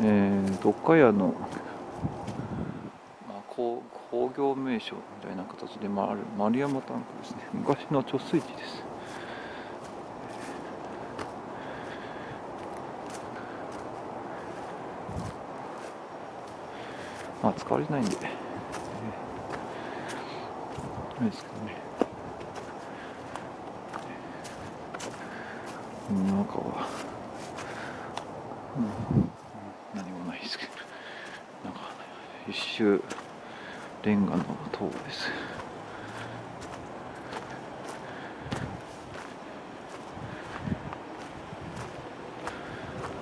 えー、どっか屋の、まあ、工工業名称みたいな形で、まあ、ある丸山タンクですね。昔の貯水池です。まあ使われないんで、えー、ないですけどね。中は、うん、何もないですけどなんか一周レンガの塔です。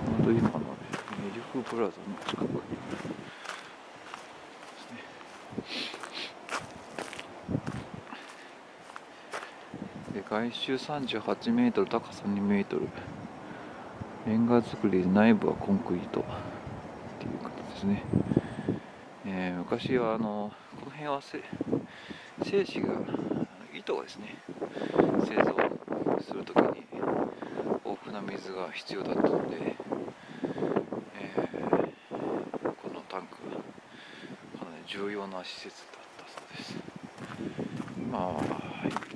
本当今のメリフプラザの近く外周38メートル高さ2メートル。レンガ造りで内部はコンクリートっていうことですね、えー、昔はあのこの辺は精子が糸がですね製造するときに豊富な水が必要だったので、えー、このタンクかなり重要な施設だったそうです。まあ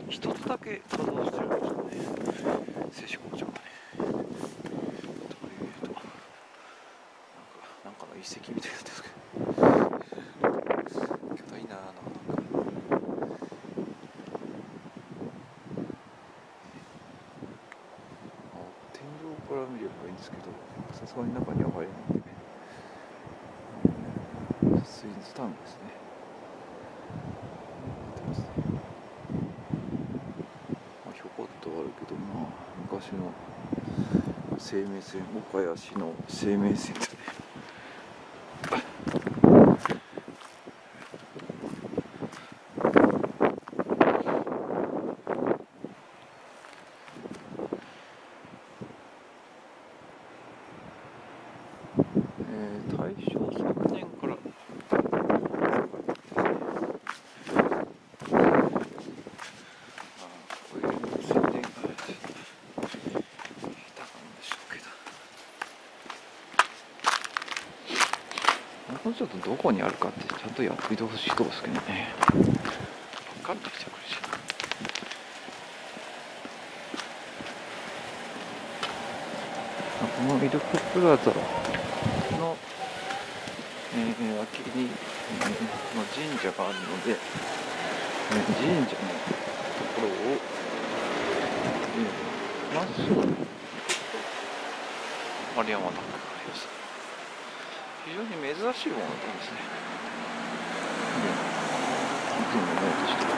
一つだけ稼働してるんですよね製紙工場がね。というとなんかなんかの遺跡みたいなんですけど巨大ななんか天井から見ればいいんですけどさすがに中には入れない。んでね、うん、スイーツタンクですね。まあ、ひょこっとあるけどまあ昔の生命線岡谷市の生命線でね。ー、大正3年から。もうちょっとどこにあるかってちゃんとやってみてほしいとこですけどね。分かんない。じゃんこれじゃこのミルクプラザー、脇に、えー、の神社があるので、えー、神社のところを、えー、まっすぐ丸山なんかがあります。非常に珍しいものなんですね。うん、